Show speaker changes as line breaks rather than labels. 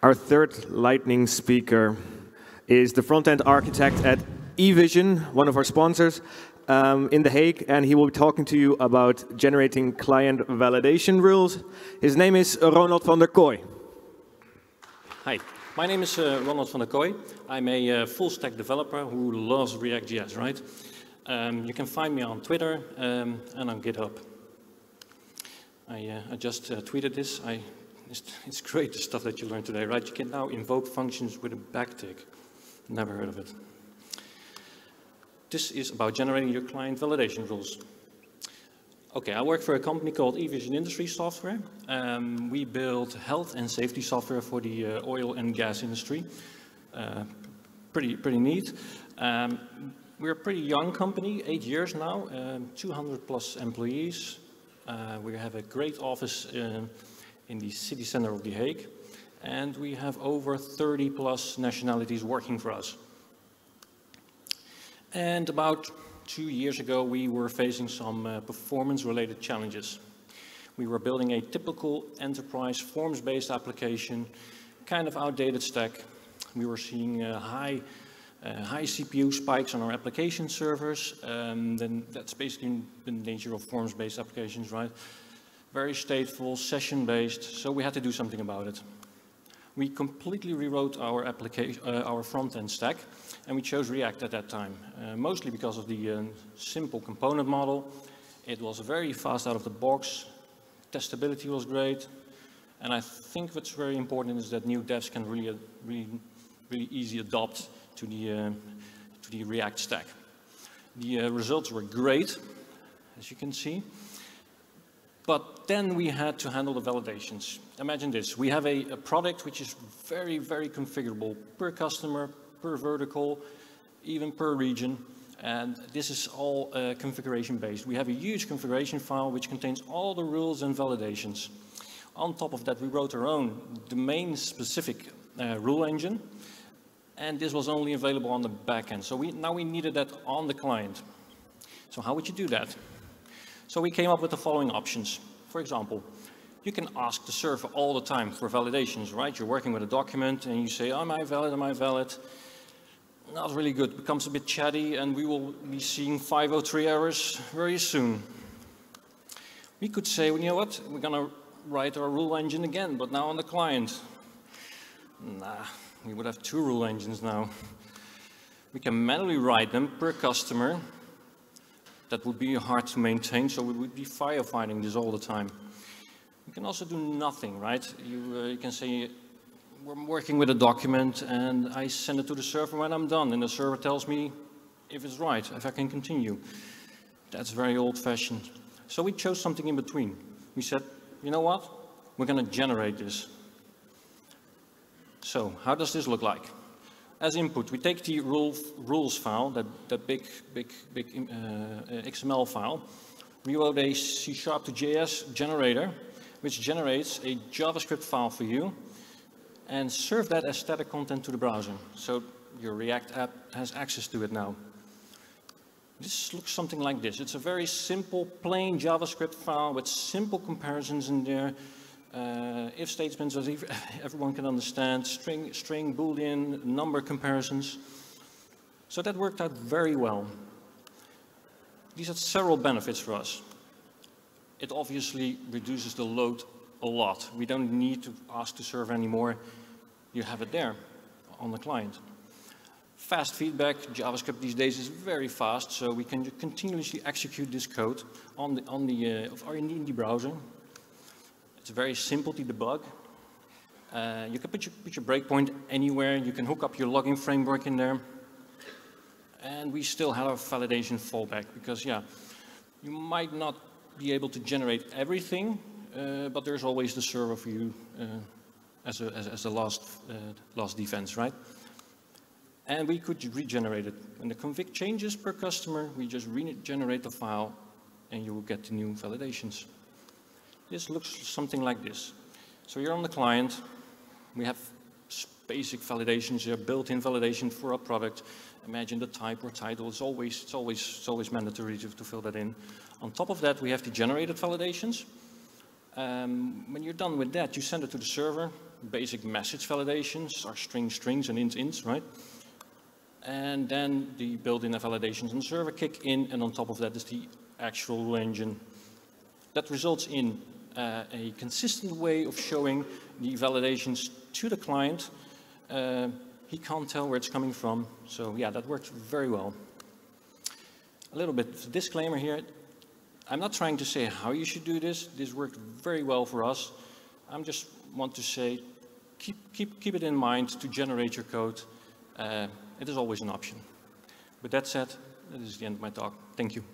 Our third lightning speaker is the front-end architect at eVision, one of our sponsors um, in The Hague, and he will be talking to you about generating client validation rules. His name is Ronald van der Kooy.
Hi, my name is uh, Ronald van der Kooy. I'm a uh, full-stack developer who loves React.js, right? Um, you can find me on Twitter um, and on GitHub. I, uh, I just uh, tweeted this. I it's, it's great, the stuff that you learned today, right? You can now invoke functions with a backtick. Never heard of it. This is about generating your client validation rules. Okay, I work for a company called eVision Industry Software. Um, we build health and safety software for the uh, oil and gas industry. Uh, pretty, pretty neat. Um, we're a pretty young company, eight years now, um, 200 plus employees. Uh, we have a great office in the city center of The Hague. And we have over 30 plus nationalities working for us. And about two years ago, we were facing some uh, performance-related challenges. We were building a typical enterprise forms-based application, kind of outdated stack. We were seeing uh, high, uh, high CPU spikes on our application servers. Um, then that's basically the nature of forms-based applications, right? very stateful, session-based, so we had to do something about it. We completely rewrote our application, uh, our front-end stack, and we chose React at that time, uh, mostly because of the uh, simple component model. It was very fast out of the box, testability was great, and I think what's very important is that new devs can really, really, really easy adopt to the, uh, to the React stack. The uh, results were great, as you can see. But then we had to handle the validations. Imagine this, we have a, a, product which is very, very configurable per customer, per vertical, even per region. And this is all uh, configuration based. We have a huge configuration file which contains all the rules and validations. On top of that, we wrote our own domain specific uh, rule engine. And this was only available on the backend. So we, now we needed that on the client. So how would you do that? So we came up with the following options. For example, you can ask the server all the time for validations, right? You're working with a document and you say, am I valid, am I valid? Not really good, becomes a bit chatty and we will be seeing 503 errors very soon. We could say, well, you know what, we're gonna write our rule engine again, but now on the client. Nah, we would have two rule engines now. We can manually write them per customer that would be hard to maintain, so we would be firefighting this all the time. You can also do nothing, right? You, uh, you can say, we're working with a document and I send it to the server when I'm done, and the server tells me if it's right, if I can continue. That's very old-fashioned. So we chose something in between. We said, you know what? We're going to generate this. So how does this look like? as input, we take the rule, rules file, that, that big, big, big uh, XML file. We wrote a C Sharp to JS generator, which generates a JavaScript file for you and serve that as static content to the browser. So your React app has access to it now. This looks something like this. It's a very simple, plain JavaScript file with simple comparisons in there uh, if statements that everyone can understand, string, string, boolean, number comparisons. So that worked out very well. These had several benefits for us. It obviously reduces the load a lot. We don't need to ask the server anymore. You have it there on the client. Fast feedback, JavaScript these days is very fast, so we can continuously execute this code on the, on the, uh, in the browser it's very simple to debug. Uh, you can put your, put your breakpoint anywhere. You can hook up your logging framework in there. And we still have a validation fallback because, yeah, you might not be able to generate everything, uh, but there's always the server for you uh, as, a, as, as a last, uh, last defense, right? And we could regenerate it. When the config changes per customer, we just regenerate the file and you will get the new validations. This looks something like this. So you're on the client. We have basic validations here, built-in validation for our product. imagine the type or title. It's always, it's always, it's always mandatory to, to fill that in. On top of that, we have the generated validations. Um, when you're done with that, you send it to the server. Basic message validations are string strings and int ints, right? And then the built-in validations on the server kick in, and on top of that is the actual engine. That results in uh, a consistent way of showing the validations to the client. Uh, he can't tell where it's coming from, so yeah, that works very well. A little bit disclaimer here. I'm not trying to say how you should do this. This worked very well for us. I just want to say, keep, keep, keep it in mind to generate your code. Uh, it is always an option. With that said, that is the end of my talk. Thank you.